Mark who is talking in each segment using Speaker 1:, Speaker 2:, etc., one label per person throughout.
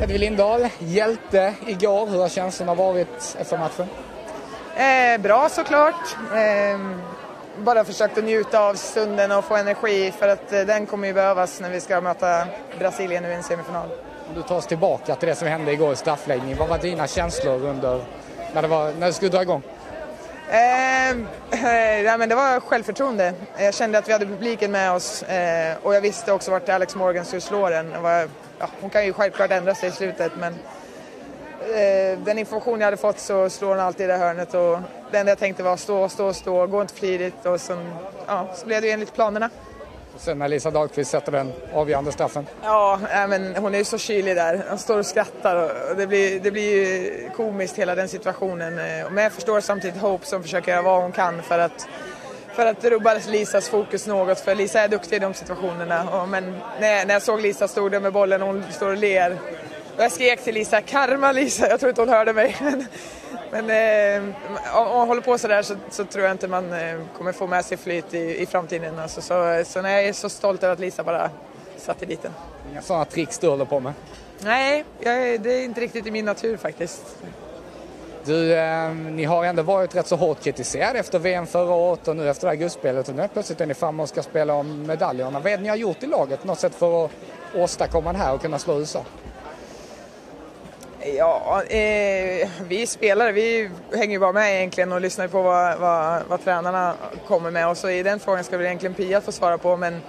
Speaker 1: Hedvig Lindahl, hjälte igår. Hur har känslorna varit efter matchen?
Speaker 2: Eh, bra såklart. Eh, bara försökt att njuta av stunden och få energi för att eh, den kommer ju behövas när vi ska möta Brasilien nu i en semifinal.
Speaker 1: Om du tar oss tillbaka till det som hände igår i straffläggning. Vad var dina känslor under, när, det var, när det skulle dra igång?
Speaker 2: Ehm, eh, eh, men det var självförtroende. Jag kände att vi hade publiken med oss eh, och jag visste också vart Alex Morgan skulle slå den. Var, ja, hon kan ju självklart ändra sig i slutet men eh, den information jag hade fått så slår hon alltid i det hörnet och det enda jag tänkte var stå, stå, stå, gå inte för tidigt och sen, ja, så blev det ju enligt planerna.
Speaker 1: Och sen när Lisa Dahlqvist sätter den avgörande straffen?
Speaker 2: Ja, men hon är ju så kylig där. Hon står och skrattar och det blir, det blir ju komiskt hela den situationen. Eh, men jag förstår samtidigt Hope som försöker göra vad hon kan för att för att rubba Lisas fokus något, för Lisa är duktig i de situationerna. Men när, när jag såg Lisa stod där med bollen och hon står och ler och jag skrek till Lisa, karma Lisa, jag tror inte hon hörde mig. Men eh, om hon håller på sådär så, så tror jag inte man eh, kommer få med sig flyt i, i framtiden. Alltså, så, så nej, jag är så stolt över att Lisa bara satte dit den.
Speaker 1: Inga sådana tricks du håller på med?
Speaker 2: Nej, jag, det är inte riktigt i min natur faktiskt.
Speaker 1: Du, eh, ni har ändå varit rätt så hårt kritiserade efter VM förra året och nu efter det här guldspelet och nu plötsligt är ni framme och ska spela om medaljerna. Vad är det ni har gjort i laget? Något sätt för att åstadkomma det här och kunna slå USA?
Speaker 2: Ja, eh, vi spelare vi hänger ju bara med egentligen och lyssnar på vad, vad, vad tränarna kommer med och så i den frågan ska väl egentligen Pia få svara på men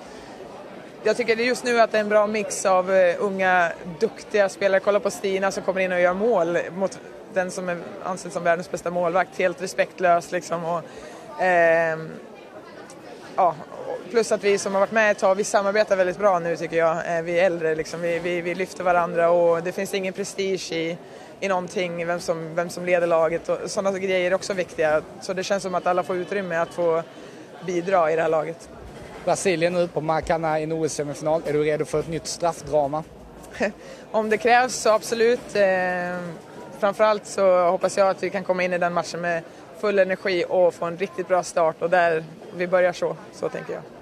Speaker 2: jag tycker det just nu att det är en bra mix av eh, unga duktiga spelare. Kolla på Stina som kommer in och gör mål mot den som är ansedd som världens bästa målvakt. Helt respektlös liksom. Och, eh, ja, plus att vi som har varit med ett tag, vi samarbetar väldigt bra nu tycker jag. Eh, vi är äldre liksom, vi, vi, vi lyfter varandra och det finns ingen prestige i, i någonting, vem som, vem som leder laget och sådana grejer är också viktiga. Så det känns som att alla får utrymme att få bidra i det här laget.
Speaker 1: Brasilien nu på Maracana i en OS-semifinal. Är du redo för ett nytt straffdrama?
Speaker 2: Om det krävs så absolut. Framförallt så hoppas jag att vi kan komma in i den matchen med full energi och få en riktigt bra start och där vi börjar så, så tänker jag.